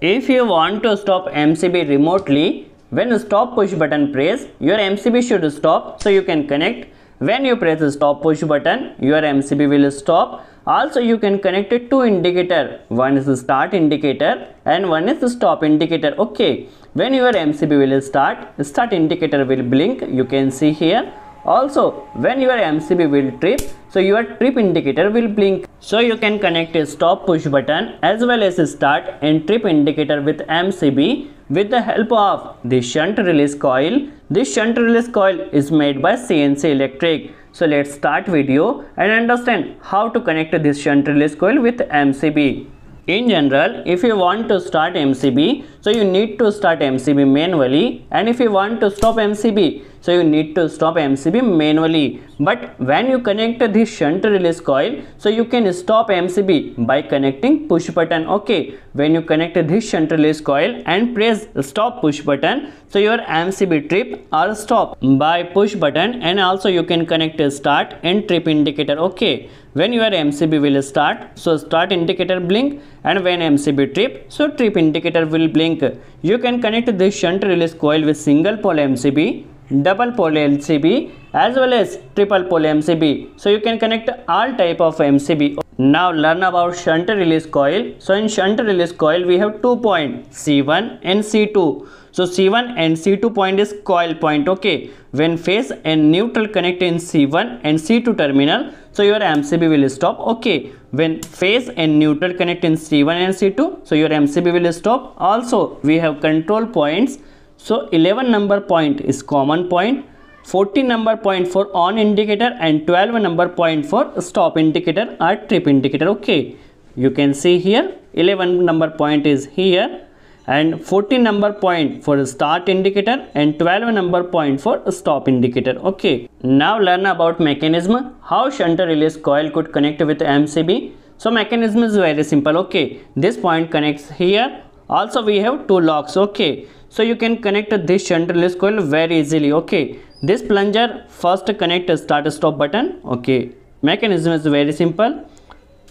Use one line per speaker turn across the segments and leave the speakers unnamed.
If you want to stop MCB remotely, when stop push button press, your MCB should stop so you can connect. When you press the stop push button, your MCB will stop. Also you can connect it to indicator. One is the start indicator and one is the stop indicator. Okay. When your MCB will start, start indicator will blink. You can see here. Also, when your MCB will trip, so your trip indicator will blink. So you can connect a stop push button as well as a start and trip indicator with MCB with the help of the shunt release coil. This shunt release coil is made by CNC Electric. So let's start video and understand how to connect this shunt release coil with MCB. In general, if you want to start MCB, so you need to start MCB manually and if you want to stop MCB, so you need to stop MCB manually. But when you connect this shunt release coil, so you can stop MCB by connecting push button. Okay, when you connect this shunt release coil and press stop push button, so your MCB trip or stop by push button and also you can connect start and trip indicator. Okay, when your MCB will start, so start indicator blink and when MCB trip, so trip indicator will blink. You can connect this shunt release coil with single pole MCB double pole MCB as well as triple pole MCB. So you can connect all type of MCB. Now learn about shunt release coil. So in shunt release coil we have two point C1 and C2. So C1 and C2 point is coil point. Okay. When phase and neutral connect in C1 and C2 terminal, so your MCB will stop. Okay. When phase and neutral connect in C1 and C2, so your MCB will stop. Also we have control points so 11 number point is common point, 14 number point for on indicator and 12 number point for stop indicator or trip indicator. Okay, you can see here 11 number point is here and 14 number point for start indicator and 12 number point for stop indicator. Okay, now learn about mechanism how shunter release coil could connect with MCB. So mechanism is very simple. Okay, this point connects here. Also we have two locks. Okay so you can connect this release coil very easily. Okay. This plunger first connect start stop button. Okay. Mechanism is very simple.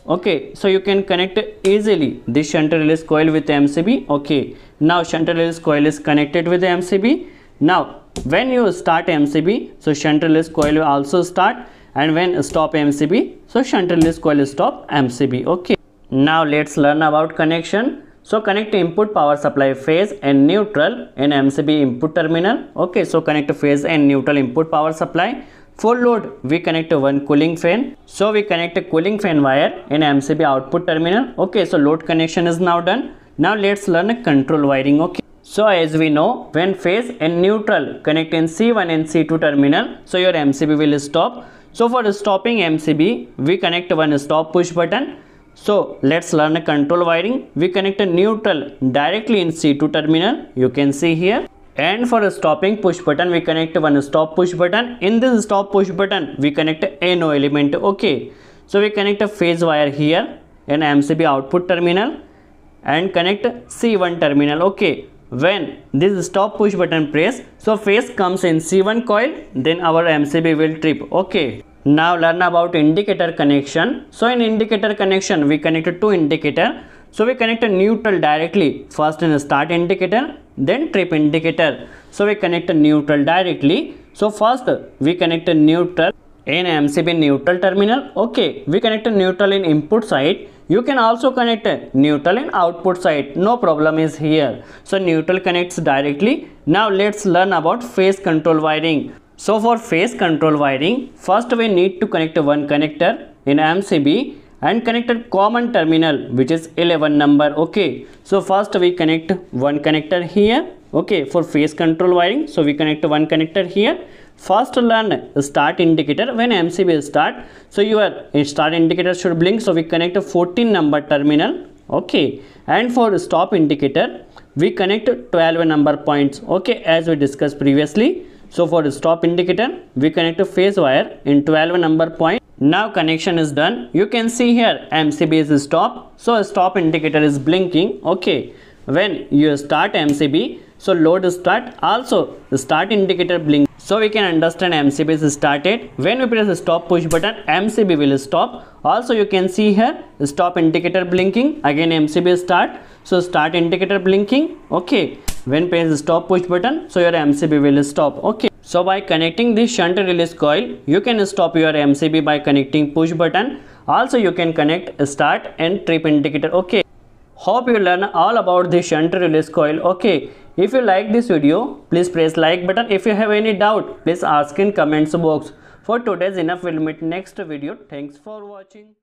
Okay. So you can connect easily this release coil with mcb okay. Now release coil is connected with mcb now when you start mcb so release coil will also start. And when stop mcb so release coil stop mcb okay. Now let's learn about connection so connect input power supply phase and neutral in MCB input terminal. Okay, so connect phase and neutral input power supply. For load, we connect one cooling fan. So we connect a cooling fan wire in MCB output terminal. Okay, so load connection is now done. Now let's learn control wiring. Okay. So as we know, when phase and neutral connect in C1 and C2 terminal, so your MCB will stop. So for stopping MCB, we connect one stop push button so let's learn a control wiring. We connect a neutral directly in C2 terminal. You can see here. And for a stopping push button, we connect one stop push button. In this stop push button, we connect a NO element. Okay. So we connect a phase wire here in MCB output terminal and connect C1 terminal. Okay. When this stop push button press, so phase comes in C1 coil, then our MCB will trip. Okay. Now learn about indicator connection. So in indicator connection, we connected two indicator. So we connect a neutral directly. First in start indicator, then trip indicator. So we connect a neutral directly. So first we connect a neutral in MCB neutral terminal. Okay, we connect a neutral in input side. You can also connect a neutral in output side. No problem is here. So neutral connects directly. Now let's learn about phase control wiring. So for phase control wiring, first we need to connect one connector in MCB and connect a common terminal which is 11 number okay? So first we connect one connector here okay? For phase control wiring so we connect one connector here. First learn start indicator. When mcb start so your start indicator should blink so we connect a 14 number terminal okay? And for stop indicator we connect 12 number points okay? As we discussed previously so for the stop indicator, we connect a phase wire in 12 number point. Now connection is done. You can see here MCB is stop. So stop indicator is blinking. Okay. When you start MCB, so load start also start indicator blink. so we can understand MCB is started. When we press stop push button, MCB will stop. Also you can see here stop indicator blinking. Again MCB start. So start indicator blinking. Okay. When press the stop push button, so your MCB will stop. Okay. So by connecting this shunt release coil, you can stop your MCB by connecting push button. Also you can connect start and trip indicator. Okay. Hope you learn all about the shunt release coil. Okay. If you like this video, please press like button. If you have any doubt, please ask in comments box. For today's enough, we'll meet next video. Thanks for watching.